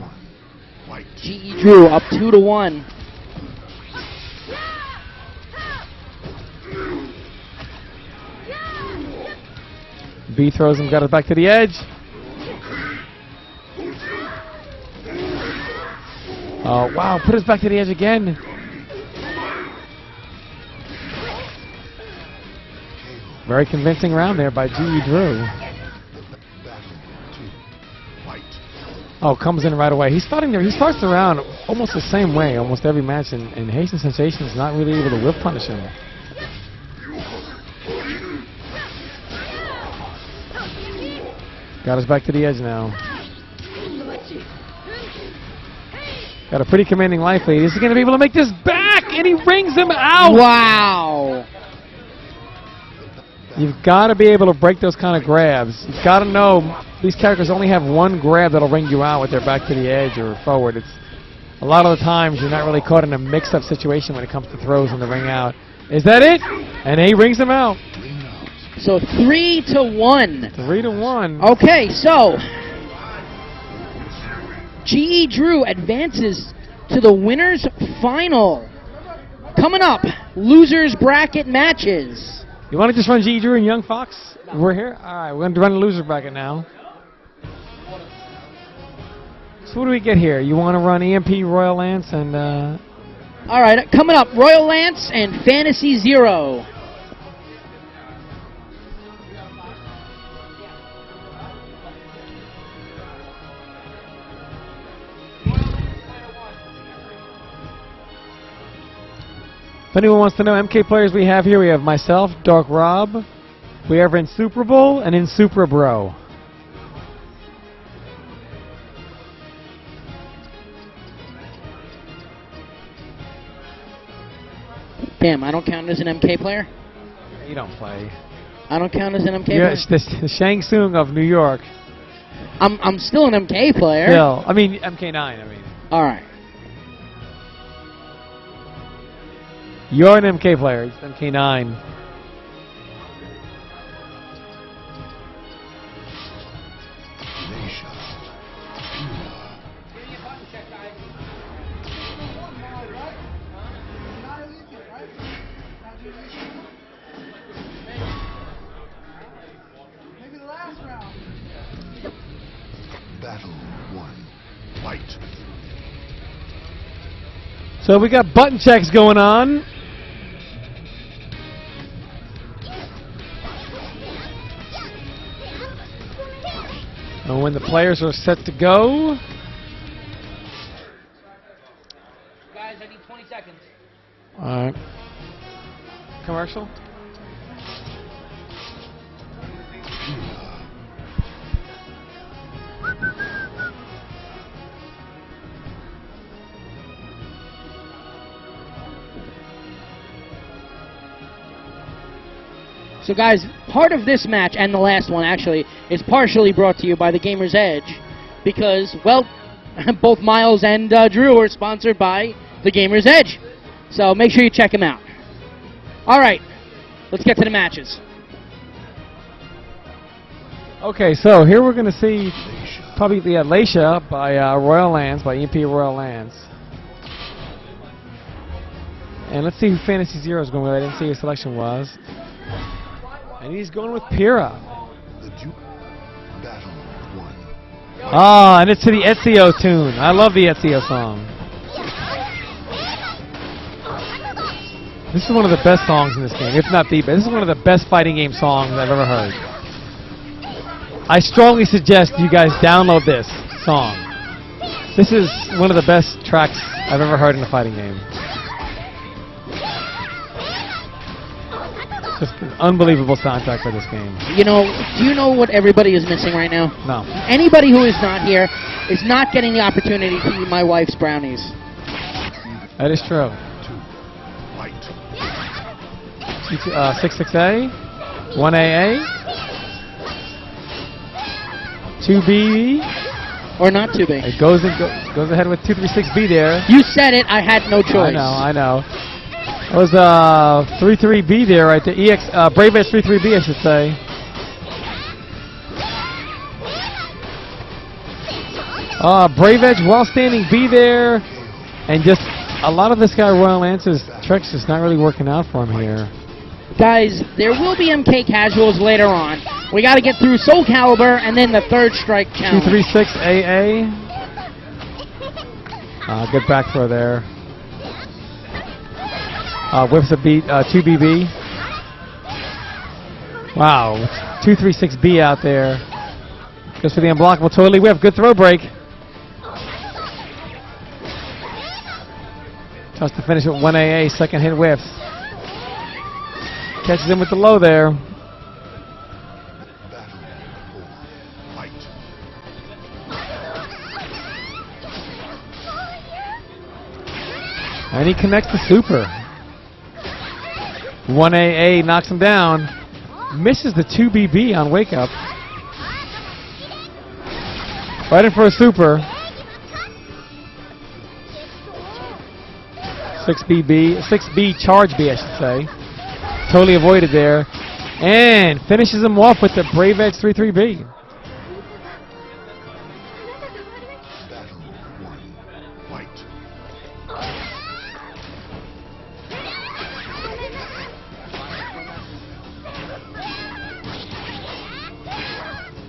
GE Drew up two to one. B throws him, got it back to the edge. Oh wow, put us back to the edge again. Very convincing round there by GE Drew. Oh, comes in right away. He's starting there. He starts the round almost the same way, almost every match, and, and Haitian Sensation is not really able to whip punish him. Got us back to the edge now. Got a pretty commanding life lead. Is he going to be able to make this back? And he rings him out. Wow. You've got to be able to break those kind of grabs. You've got to know these characters only have one grab that'll ring you out with their back to the edge or forward. It's a lot of the times you're not really caught in a mix-up situation when it comes to throws in the ring out. Is that it? And he rings him out. So three to one. Three to one. Okay, so GE Drew advances to the winners final. Coming up, losers bracket matches. You want to just run G. Drew and Young Fox? We're here? All right, we're going to run the loser bracket now. So what do we get here? You want to run EMP, Royal Lance, and uh, All right, coming up, Royal Lance and Fantasy Zero. If anyone wants to know MK players we have here, we have myself, Dark Rob. We have in Super Bowl and in Super Bro. Damn, I don't count as an MK player. You don't play. I don't count as an MK You're player. the, the Shang Tsung of New York. I'm I'm still an MK player. Still, I mean MK9. I mean, All right. You're an MK player. It's MK9. Battle one. Fight. So we got button checks going on. And when the players are set to go, Guys, I need 20 seconds. all right. Commercial. So, guys, part of this match and the last one actually is partially brought to you by the Gamer's Edge because, well, both Miles and uh, Drew are sponsored by the Gamer's Edge. So make sure you check them out. All right, let's get to the matches. Okay, so here we're going to see probably the Leixia by uh, Royal Lance, by EMP Royal Lance. And let's see who Fantasy Zero is going with. I didn't see who selection was. And he's going with Pyrrha. Ah, and it's to the Ezio tune. I love the Ezio song. This is one of the best songs in this game, if not the best. This is one of the best fighting game songs I've ever heard. I strongly suggest you guys download this song. This is one of the best tracks I've ever heard in a fighting game. Just an unbelievable soundtrack for this game. You know, do you know what everybody is missing right now? No. Anybody who is not here is not getting the opportunity to eat my wife's brownies. That is true. Two. Uh, 66A, 1AA, 2B. Or not to be. It goes and go, goes ahead with 236B there. You said it, I had no choice. I know, I know. That was uh 33B there right The EX uh, Brave Edge 33B I should say. Uh, Brave Edge while standing B there, and just a lot of this guy Royal Lance's tricks is not really working out for him here. Guys, there will be MK casuals later on. We got to get through Soul Calibur and then the third strike challenge. 236 AA. Uh, good back throw there. Uh, whips a beat, uh, 2BB. Wow, 236B out there. Goes for the unblockable totally whip. Good throw break. Tough to finish with 1AA, second hit whiffs. Catches him with the low there. And he connects the super. 1AA knocks him down. Misses the 2BB on wake up. Right in for a super. 6BB, 6B charge B, I should say. totally avoided there. And finishes him off with the Brave Edge 3-3B.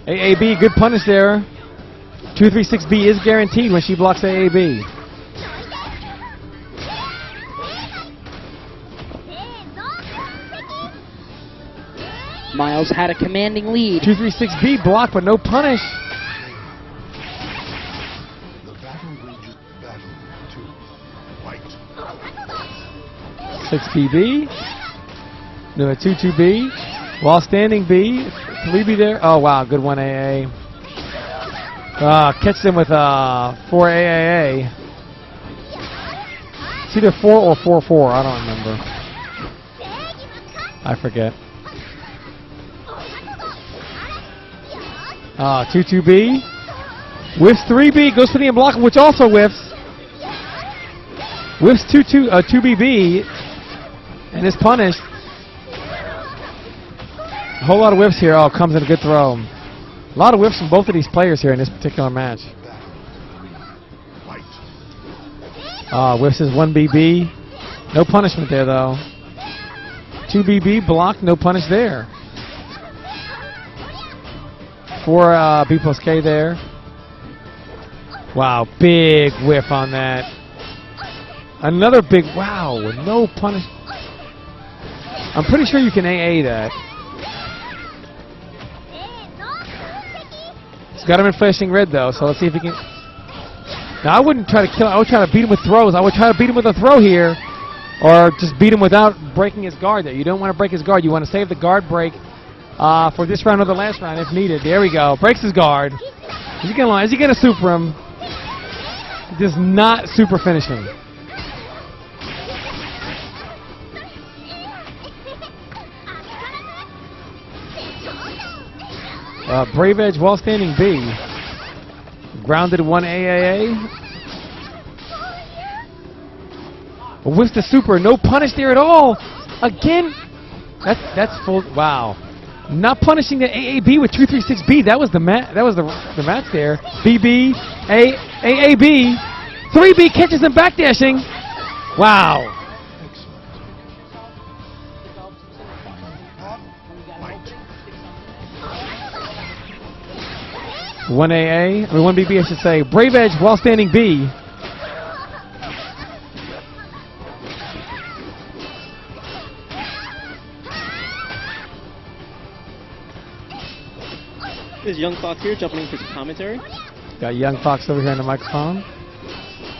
AAB, good punish there. 236B is guaranteed when she blocks AAB. Miles had a commanding lead. 236B block, but no punish. Battle rages. Battle two. Fight. 6BB. No, a 22B. While standing B. 3B there. Oh, wow. Good one, AA. Uh, catch them with uh, 4 AAA. It's either 4 or 4 4. I don't remember. I forget. Uh, 2 2B. Whiffs 3B. Goes for the unblock, which also whiffs. Whiffs 2 2 uh, 2BB and is punished. A whole lot of whiffs here. Oh, comes in a good throw. A lot of whiffs from both of these players here in this particular match. Uh, whiffs is 1BB. No punishment there, though. 2BB blocked, no punish there. 4 uh, B plus K there. Wow, big whiff on that. Another big, wow, no punish. I'm pretty sure you can AA that. He's got him in flashing red though, so let's see if he can. Now I wouldn't try to kill. him. I would try to beat him with throws. I would try to beat him with a throw here, or just beat him without breaking his guard. There, you don't want to break his guard. You want to save the guard break uh, for this round or the last round if needed. There we go. Breaks his guard. Is he he gonna super him? He does not super finish him. Uh, Brave Edge while standing B. Grounded one AAA. With the super, no punish there at all. Again, that's that's full. Wow, not punishing the AAB with 236B. That was the mat. That was the the match there. BB A AAB, 3B catches him backdashing. Wow. 1AA, I mean 1BB I should say, Brave Edge while standing B. This is Young Fox here, jumping into for commentary. Got Young Fox over here on the microphone.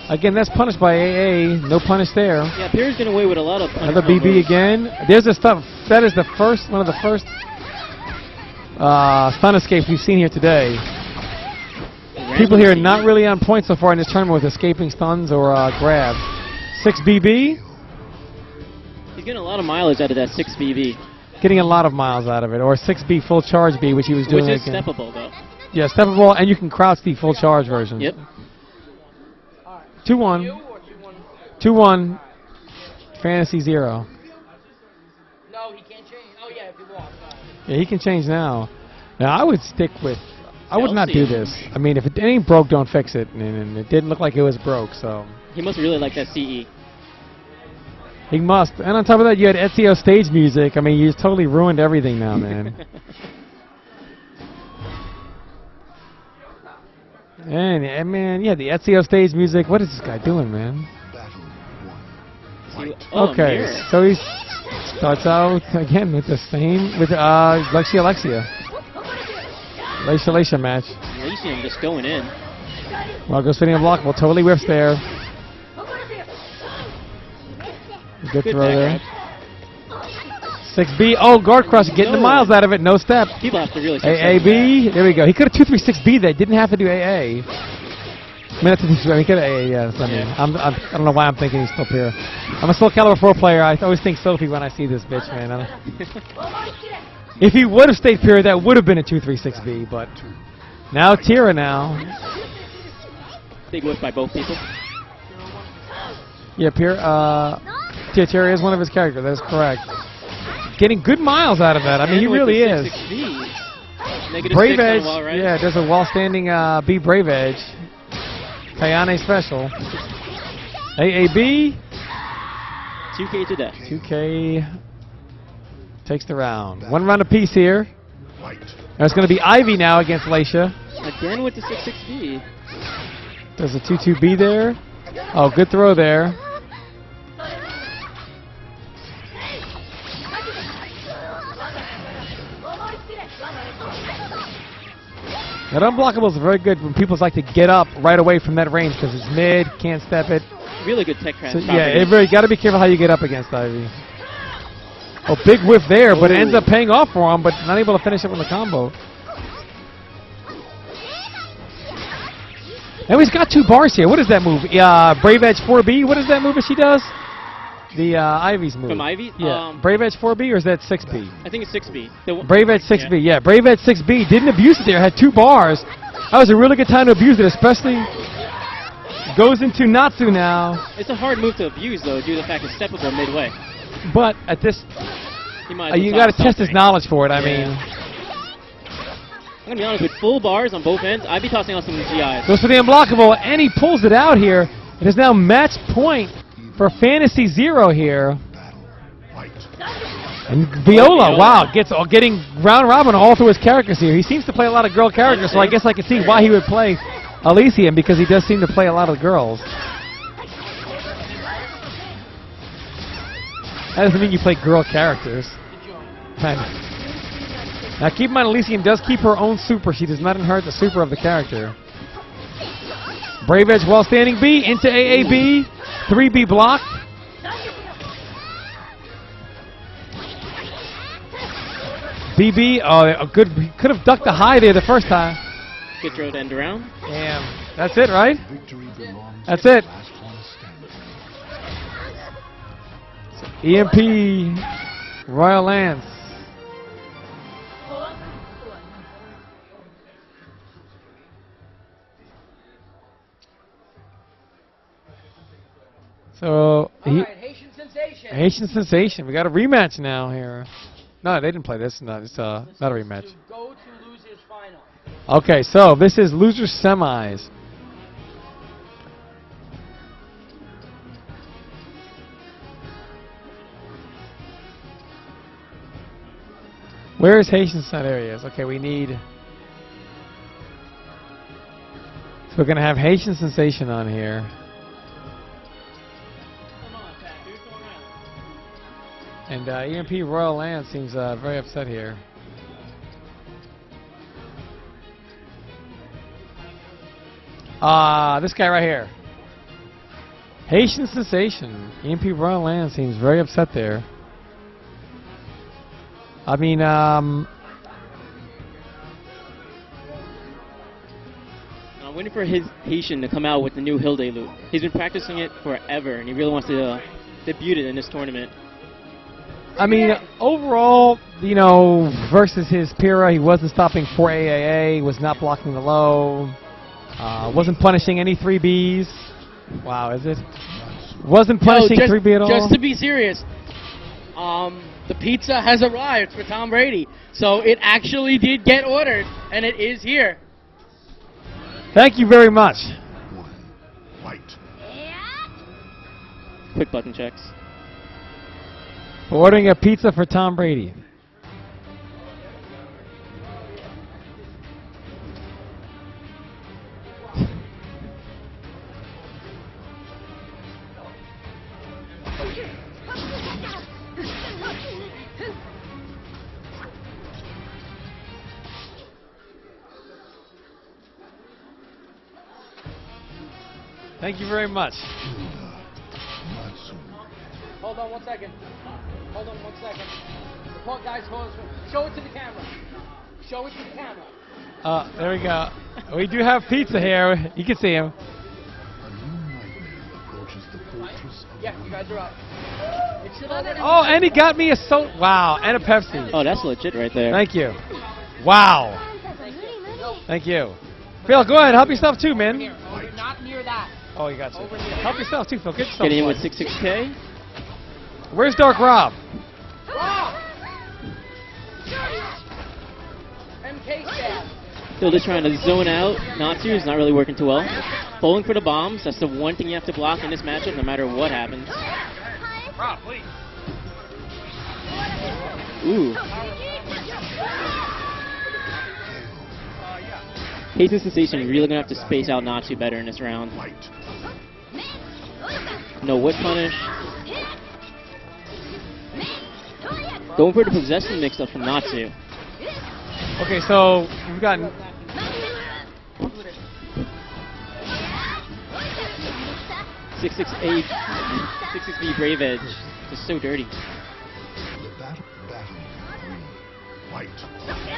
Again, that's punished by AA. No punish there. Yeah, Pyrrha's getting away with a lot of. Another BB again. There's a stuff. That is the first one of the first uh, stun escapes we've seen here today. People here are not really on point so far in this tournament with escaping stuns or uh, grab. Six BB, He's getting a lot of mileage out of that 6 BB, getting a lot of miles out of it, or six B full charge B, which he was doing which is again. steppable though. Yeah, steppable, and you can crouch the full charge version. Yep. Two one. Two one. Fantasy zero. No, he can't change. Oh, yeah, if you want. Yeah, he can change now. Now I would stick with. I would not do this. I mean, if it ain't broke, don't fix it, and, and it didn't look like it was broke, so He must really like that. CE. he must. And on top of that, you had Ezio stage music. I mean, you totally ruined everything now, man. and, and man, yeah, the Ezio stage music. What is this guy doing, man? Battle one. See- Fight. oh, okay, so he starts out again with the same with uh Leixia Alexia. Leixia match. Elysium just going in. Well, goes sitting unblockable. Totally whiffs there. Good, Good throw there. 6B. Oh, guard crush. Getting the miles out of it. No step. People have to really AAB. There we go. He could have 236B there. Didn't have to do AA. I mean, that's what he could have AA. Yeah, that's I mean. Yeah. I'm, I'm, I don't know why I'm thinking he's still here. I'm a Soul Calibur 4 player. I always think Sophie when I see this bitch, man. If he would have stayed pure, that would have been a 236B, but now Tira now. Big whip by both people. Yeah, Pierre, uh, Tia Terry is one of his characters. That is correct. getting good miles out of that. I mean, he And really is. Brave Edge, wall, right? yeah, does a wall standing uh, B Brave Edge. Kayane special. AAB, 2K to death. 2K takes the round. One round apiece here. Fight. There's going to be Ivy now against Leixia. Again with the 6-6B. There's a 2-2B there. Oh, good throw there. That unblockable is very good when people like to get up right away from that range because it's mid, can't step it. Really good tech So, yeah, it really got to be careful how you get up against Ivy. Oh, big whiff there, but it ends up paying off for him, but not able to finish it with the combo. And he's got two bars here. What is that move? Uh, Brave Edge 4B. What is that move that she does? The uh, Ivy's move. From Ivy? Yeah. Um, Brave Edge 4B or is that 6B? I think it's 6B. The Brave Edge 6B. Yeah, Brave Edge 6B. Didn't abuse it there. Had two bars. That was a really good time to abuse it, especially goes into Natsu now. It's a hard move to abuse, though, due to the fact it's steppable midway. But at this, uh, you got to test his knowledge for it. I Yeah. mean, I'm going to be honest, with full bars on both ends, I'd be tossing out some GIs. goes for the unblockable, and he pulls it out here. It is now match point for Fantasy Zero here. And Viola, Viola. wow, gets all, getting round robin all through his characters here. He seems to play a lot of girl characters, so I guess I can see why he would play Elysium because he does seem to play a lot of girls. That doesn't mean you play girl characters. Now keep in mind, Elysium does keep her own super. She does not inherit the super of the character. Brave Edge while standing B into AAB. 3B blocked. BB, oh, a good. Could have ducked the high there the first time. Good throw to end around. Damn. That's it, right? That's it. EMP Royal Lance. So he, Haitian sensation. Haitian sensation. We got a rematch now here. No, they didn't play this. No, it's uh, not a rematch. To final. Okay, so this is loser semis. Where is Haitian Sun areas? Okay, we need. So we're gonna have Haitian sensation on here. Going? And uh, EMP Royal Lance seems uh, very upset here. Ah, this guy right here. Haitian Sensation. EMP Royal Lance seems very upset there. I mean, um, I'm waiting for his Haitian to come out with the new Hilde loop. He's been practicing it forever, and he really wants to uh, debut it in this tournament. I mean, overall, you know, versus his Pyrrha, he wasn't stopping 4 AAA, was not blocking the low, uh, wasn't punishing any 3Bs. Wow, is it? Wasn't punishing just, 3B at all? just to be serious, um, the pizza has arrived for Tom Brady. So it actually did get ordered, and it is here. Thank you very much. One. Fight. Quick button checks. Ordering a pizza for Tom Brady. Thank you very much. Hold on one second. Hold on one second. Hold, guys, hold on. Show it to the camera. Show it to the camera. Uh, there we go. We do have pizza here. You can see him. A new nightmare approaches the fortress of Yeah, you guys are up. It should already Oh, and he got me a so wow and a Pepsi. Oh, that's legit right there. Thank you. Wow. Thank you. Phil, go ahead. Help yourself too, man. Here, over, not near that. Oh, you got to. Help yourself, too, Phil. Get yourself Getting in with 66K. Where's Dark Rob? Still just trying to zone out. Natsu is not really working too well. Pulling for the bombs. That's the one thing you have to block in this matchup, no matter what happens. Ooh. Haitian Sensation you're really gonna have to space out Natsu better in this round. No whip punish. Going for the possession mix up from Natsu. Okay, so we've gotten. Six six eight, six six B Brave Edge. Just so dirty. The battle. Battle. Three.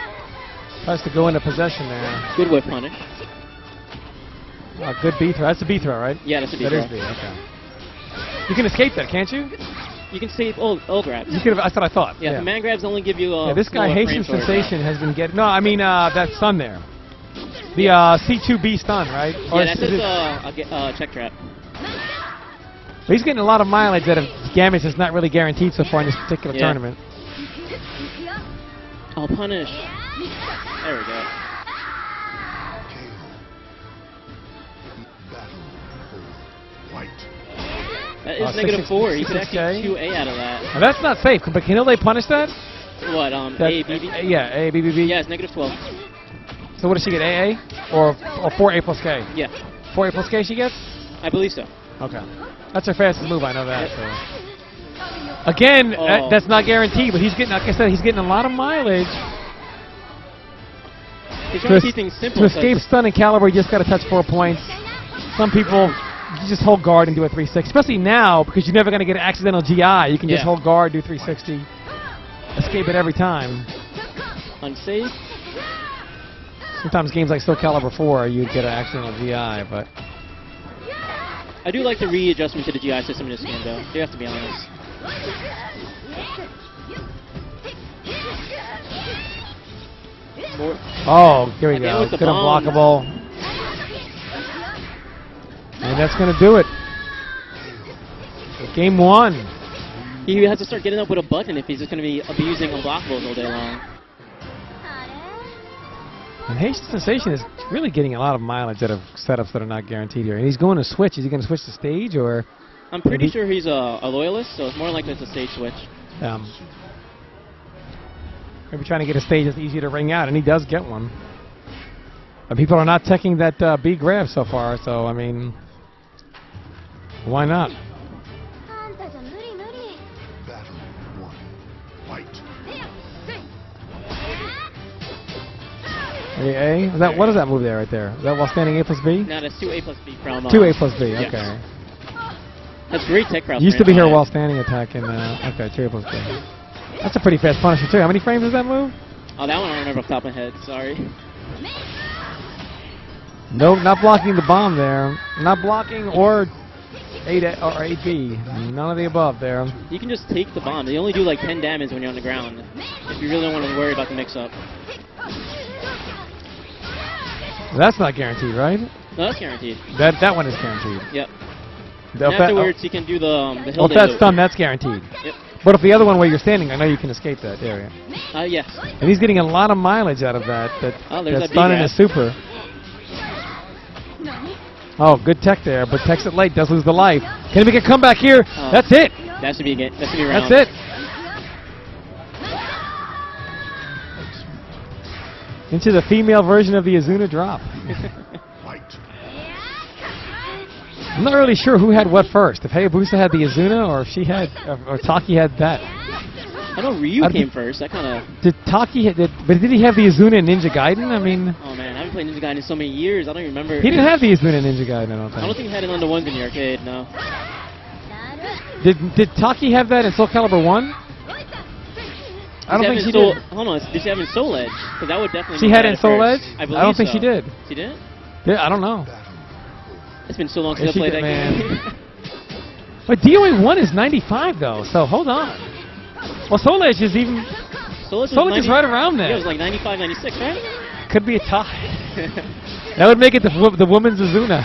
Tries to go into possession there. Good whip punish. Uh, good B throw. That's a B throw, right? Yeah, that's a B That throw. is B. Okay. You can escape that, can't you? You can save all, all grabs. You could have. That's what I thought. Yeah, the man grabs only give you a. Yeah, this guy smaller Haitian frame for it. Sensation has been getting. No, I mean uh, that stun there. The uh, C2B stun, right? Or Yeah, that's is his uh, a uh, check trap. but he's getting a lot of mileage out of Gambit is not really guaranteed so far in this particular Yeah. tournament. I'll punish. There we go. Battle. Four. Fight. That is Uh, negative six- four. You six- could actually 2A out of that. That's not safe, but can they punish that? What, um, that A, B, B? uh, yeah, A, B, B, B. Yeah, it's negative 12. So what does she get? AA or or four A plus K? Yeah, Four A plus K she gets. I believe so. Okay, that's her fastest move. I know that. So. Again, Oh. that, that's not guaranteed, but he's getting, like I said, he's getting a lot of mileage. To, to keep things simple. to escape stun and Calibur, you just got to touch four points. Some people, you just hold guard and do a 360. Especially now, because you're never going to get an accidental GI. You can just hold guard, do 360, escape it every time. Unsafe. Sometimes games like Soul Calibur 4, you get an accidental GI, but I do like the readjustment to the GI system in this game, though. You have to be honest. More, oh, here we go. Good unblockable, and that's going to do it. Game one. he has to start getting up with a button if he's just going to be abusing unblockables all day long. And Haitian Sensation is really getting a lot of mileage out of setups that are not guaranteed here. And he's going to switch. Is he going to switch the stage or? I'm pretty Maybe- sure he's a, a loyalist, so it's more likely it's a stage switch. Um, Maybe trying to get a stage that's easy to ring out, and he does get one. But people are not taking that uh, B grab so far, so I mean, why not? A, a? Is that, what is that move there right there? Is that while standing A plus B? No, that's two A plus B promo. Two A plus B, yes. okay. That's great tech Used to be here while standing attacking. uh, okay, two A plus B. That's a pretty fast punisher too. How many frames is that move? Oh, that one I remember off the top of my head. Sorry. Nope, not blocking the bomb there. Not blocking or 8A or 8B. None of the above there. You can just take the bomb. They only do like 10 damage when you're on the ground. If you really don't want to worry about the mix-up. That's not guaranteed, right? No, that's guaranteed. That that one is guaranteed. Yep. The- And if that- afterwards, you can do the um, the well, if that's done, that's guaranteed. Yep. But if the other one where you're standing, I know you can escape that area. Uh, yes. And he's getting a lot of mileage out of that. That Oh, there's that's that done in his super. Oh, good tech there, but techs it late, does lose the life. Can he make a comeback here? Oh. That's it. That should be a ga- that should be a round. That's it. Into the female version of the Izuna drop. I'm not really sure who had what first. If Hayabusa had the Izuna, or if she had, or, or Taki had that. I know Ryu I'd came first. That kind of. Did Taki? Did, but did he have the Izuna in Ninja Gaiden? I mean, Oh man, I haven't played Ninja Gaiden in so many years. I don't even remember. he didn't have the Izuna in Ninja Gaiden. I don't think. I don't think. he had it on the ones in the arcade. No. Did Did Taki have that in Soul Calibur One? I don't Did think she Soul, did. Hold on. Did she have in Soul Edge? Because that would definitely. She had it in Soul. Edge? I, I don't think so. she did. She didn't. Yeah, I don't know. It's been so long since I played that man. game. But DOA One is 95 though, so hold on. Well, Soul Edge is even Soul Edge Soul Edge is right around Yeah, it was like 95, 96, right? Could be a tie. That would make it the, the woman's Izuna.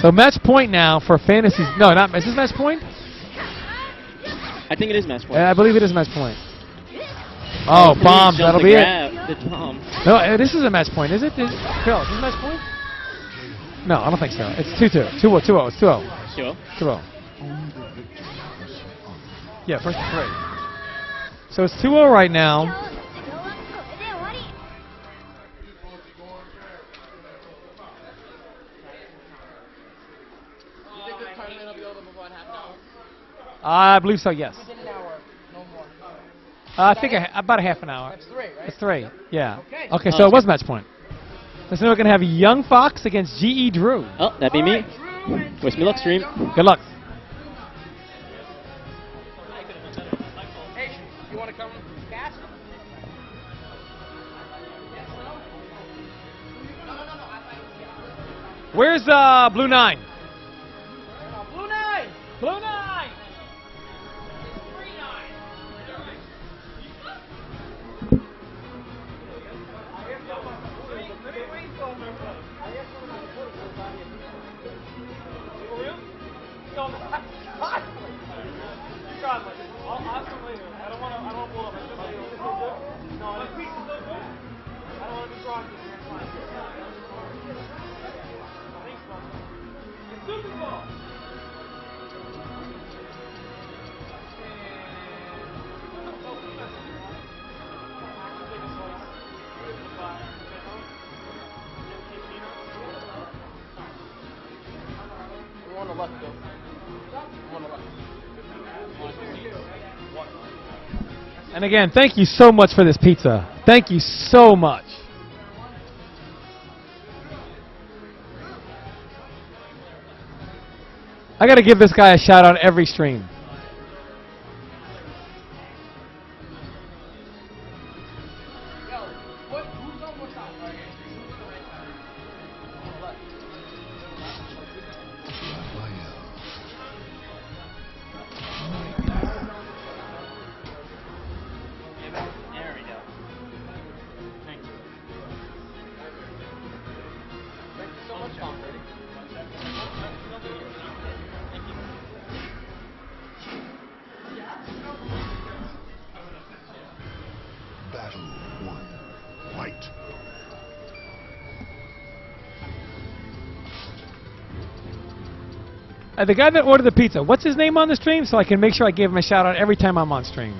So match point now for fantasy. No, not is this match point? I think it is match point. Uh, I believe it is match point. Oh, oh bombs. That'll be it. It's bombs. No, uh, this is a match point, is it? Is, Carol, is this a match point? No, I don't think so. It's 2-2. 2-0. 2-0. It's 2-0. 2-0. 2-0. Yeah, first three. So it's 2-0 right now. I believe so, yes. Uh, I think a, about a half an hour. That's three, right? It's three, yeah. Okay, okay so Oh, it was match point. So now we're going to have Young Fox against G.E. Drew. Oh, that'd be me. Wish me luck, stream. Good luck. Where's uh, Blue Nine? And again, thank you so much for this pizza. Thank you so much. I got to give this guy a shout out every stream. The guy that ordered the pizza, what's his name on the stream so I can make sure I give him a shout out every time I'm on stream?